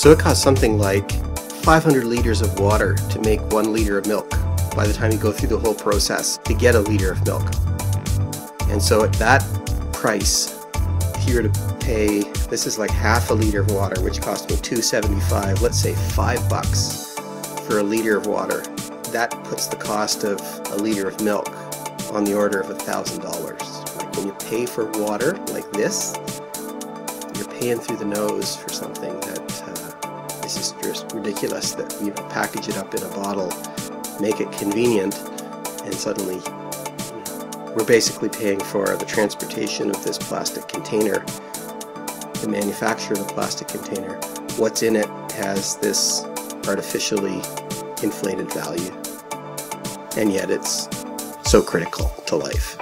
So it costs something like 500 liters of water to make one liter of milk by the time you go through the whole process to get a liter of milk. And so at that price, if you were to pay, this is like half a liter of water, which cost me 275, let's say five bucks for a liter of water. That puts the cost of a liter of milk on the order of a thousand dollars. When you pay for water like this, you're paying through the nose for something that uh, is just ridiculous. That you know, package it up in a bottle, make it convenient, and suddenly we're basically paying for the transportation of this plastic container, the manufacture of the plastic container. What's in it has this artificially inflated value, and yet it's so critical to life.